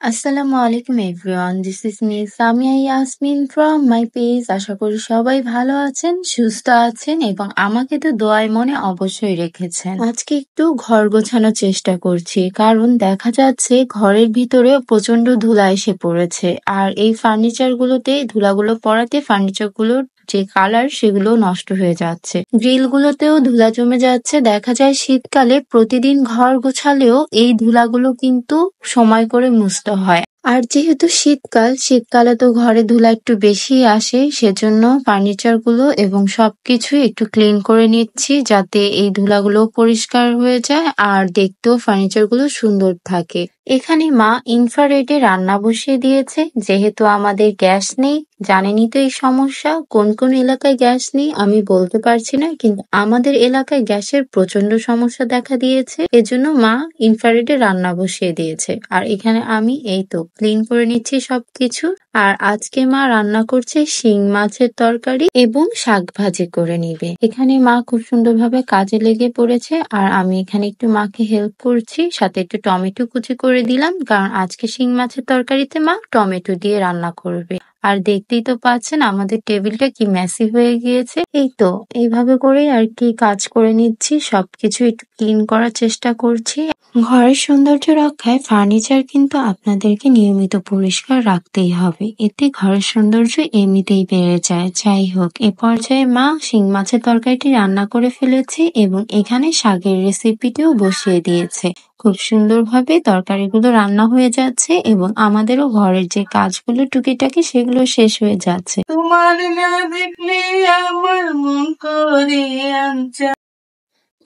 আসসালামু আলাইকুম everyone this is me Samia Yasmin from my page আশা করি সবাই ভালো আছেন, সুস্থ আছেন এবং আমাকে তো দোয়ায় মনে অবশ্যই রেখেছেন। আজকে একটু ঘর গোছানোর চেষ্টা করছি, কারণ দেখা যাচ্ছে ঘরের ভিতরে প্রচণ্ড ধুলা এসে পড়েছে। আর এই ফার্নিচার গুলোতে, ধুলাগুলো পড়াতে ফার্নিচারগুলোর যে কালার সেগুলো নষ্ট হয়ে যাচ্ছে। গ্রিল গুলোতেও ধুলা জমে যাচ্ছে। দেখা যায় শীতকালে প্রতিদিন ঘর গোছালেও এই ধুলাগুলো কিন্তু সময় করে মুছতে হয়। আর যেহেতু শীতকাল, শীতকালে তো ঘরে ধুলা একটু বেশি আসে, সেজন্য ফার্নিচারগুলো এবং সবকিছু একটু ক্লিন করে নিচ্ছি যাতে এই ধুলাগুলো পরিষ্কার হয়ে যায় আর দেখতেও ফার্নিচারগুলো সুন্দর থাকে। এখানে মা ইনফ্রারেডে রান্না বসিয়ে দিয়েছে। যেহেতু আমাদের গ্যাস নেই জানেনি তো এই সমস্যা, কোন কোন এলাকায় গ্যাস নেই আমি বলতে পারছি না, কিন্তু আমাদের এলাকায় গ্যাসের প্রচণ্ড সমস্যা দেখা দিয়েছে। এজন্য মা ইনফ্রারেডে রান্না বসিয়ে দিয়েছে। আর এখানে আমি এই তো ক্লিন করে নিচ্ছি সবকিছু। আর আজকে মা রান্না করছে শিং মাছের তরকারি এবং শাক ভাজি করে নিবে। এখানে মা খুব সুন্দরভাবে কাজে লেগে পড়েছে আর আমি এখানে একটু মাকে হেল্প করছি, সাথে একটু টমেটো কুচি করে দিলাম, কারণ আজকে শিং মাছের তরকারিতে মা টমেটো দিয়ে রান্না করবে। আর দেখতেই তো পাচ্ছেন আমাদের টেবিলটা কি ম্যাসি হয়ে গিয়েছে। এই তো, এইভাবে করেই আর কি কাজ করে নিচ্ছি, সবকিছু একটু ক্লিন করার চেষ্টা করছি। ঘরের সৌন্দর্য রক্ষায় ফার্নিচার কিন্তু আপনাদেরকে নিয়মিত পরিষ্কার রাখতেই হবে। এতে ঘরের সৌন্দর্য এমনিতেই বেড়ে যায়। যাই হোক, এ পর্যায়ে মা শিং মাছের তরকারিটি রান্না করে ফেলেছে এবং এখানে শাকের রেসিপিটিও বসিয়ে দিয়েছে। খুব সুন্দরভাবে তরকারিগুলো রান্না হয়ে যাচ্ছে এবং আমাদেরও ঘরের যে কাজগুলো টুকিটাকি সেগুলো শেষ হয়ে যাচ্ছে। তোমার না দেখলে আমার মন করে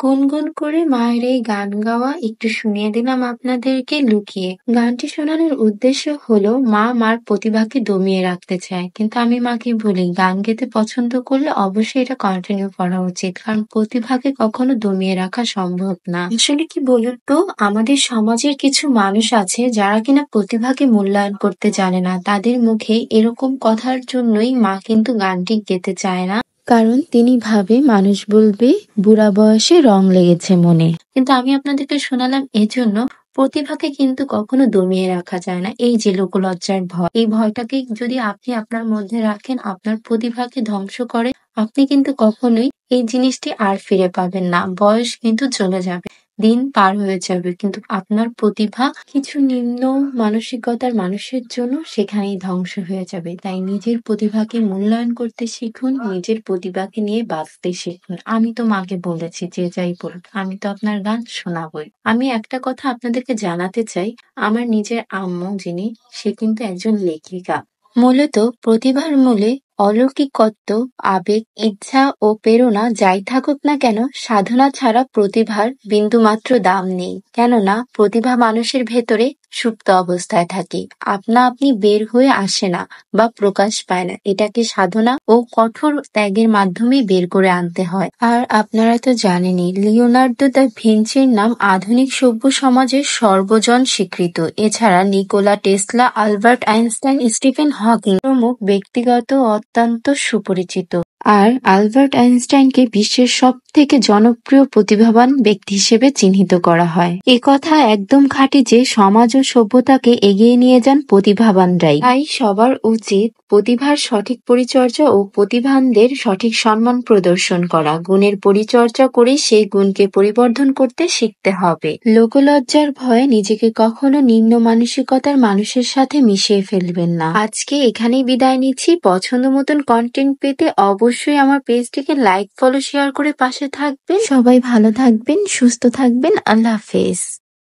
গুনগুন করে মায়ের এই গান গাওয়া একটু শুনিয়ে দিলাম আপনাদেরকে লুকিয়ে। গানটি শোনানোর উদ্দেশ্য হলো, মা মার প্রতিভাকে দমিয়ে রাখতে চায়। কিন্তু আমি মাকে বলি, গান গেতে পছন্দ করলে অবশ্যই এটা কন্টিনিউ করা উচিত, কারণ প্রতিভাকে কখনো দমিয়ে রাখা সম্ভব না। আসলে কি বলুন তো, আমাদের সমাজের কিছু মানুষ আছে যারা কিনা প্রতিভাকে মূল্যায়ন করতে জানে না। তাদের মুখে এরকম কথার জন্যই মা কিন্তু গানটি গেতে চায় না। কারণ তিনি ভাবে মানুষ বলবে, বুড়া বয়সে রং লেগেছে মনে। কিন্তু আমি আপনাদেরকে শোনালাম এজন্য, প্রতিভাকে কিন্তু কখনো দমিয়ে রাখা যায় না। এই যে লোকলজ্জার ভয়, এই ভয়টাকে যদি আপনি আপনার মধ্যে রাখেন, আপনার প্রতিভাকে ধ্বংস করে আপনি কিন্তু কখনোই এই জিনিসটি আর ফিরে পাবেন না। বয়স কিন্তু চলে যাবে, দিন পার হয়ে যাবে, কিন্তু আপনার প্রতিভা কিছু নিম্ন মানসিকতার মানুষের জন্য সেখানেই ধ্বংস হয়ে যাবে। তাই নিজের প্রতিভাকে মূল্যায়ন করতে শিখুন, নিজের প্রতিভাকে নিয়ে বাঁচতে শিখুন। আমি তো মাকে বলেছি, যে যাই বলুক, আমি তো আপনার গান শোনাবই। আমি একটা কথা আপনাদেরকে জানাতে চাই, আমার নিজের আম্মু যিনি, সে কিন্তু একজন লেখিকা। মূলত প্রতিভার মূলে অলৌকিকত্ব, আবেগ, ইচ্ছা ও প্রেরণা যাই থাকুক না কেন সাধনা ছাড়া প্রতিভার বিন্দুমাত্র দাম নেই। কেননা প্রতিভা মানুষের ভেতরে সুপ্ত অবস্থায় থাকে। আপনা আপনি বের হয়ে আসে না বা প্রকাশ পায় না। এটাকে সাধনা ও কঠোর ত্যাগের মাধ্যমে বের করে আনতে হয়। আর আপনারা তো জানেনই, লিওনার্দো দ্য ভিঞ্চির নাম আধুনিক সভ্য সমাজের সর্বজন স্বীকৃত। এছাড়া Nikola Tesla, Albert Einstein, Stephen Hawking প্রমুখ ব্যক্তিগত অত্যন্ত সুপরিচিত। আর আলবার্ট আইনস্টাইনকে বিশ্বের সব থেকে জনপ্রিয় প্রতিভাবান ব্যক্তি হিসেবে চিহ্নিত করা হয়। এ কথা একদম খাঁটি যে সমাজ ও সভ্যতাকে এগিয়ে নিয়ে যান প্রতিভাবানরাই। তাই সবার উচিত প্রতিভার সঠিক পরিচর্যা ও প্রতিভানদের সঠিক সম্মান প্রদর্শন করা। গুণের পরিচর্যা করে সেই গুণকে পরিবর্ধন করতে শিখতে হবে। লোকলজ্জার ভয়ে নিজেকে কখনো নিম্ন মানসিকতার মানুষের সাথে মিশিয়ে ফেলবেন না। আজকে এখানেই বিদায় নিচ্ছি। পছন্দ মতন কন্টেন্ট পেতে অবশ্যই আমার পেজটিকে লাইক ফলো শেয়ার করে পাশে থাকবেন। সবাই ভালো থাকবেন, সুস্থ থাকবেন। আল্লাহ হাফেজ।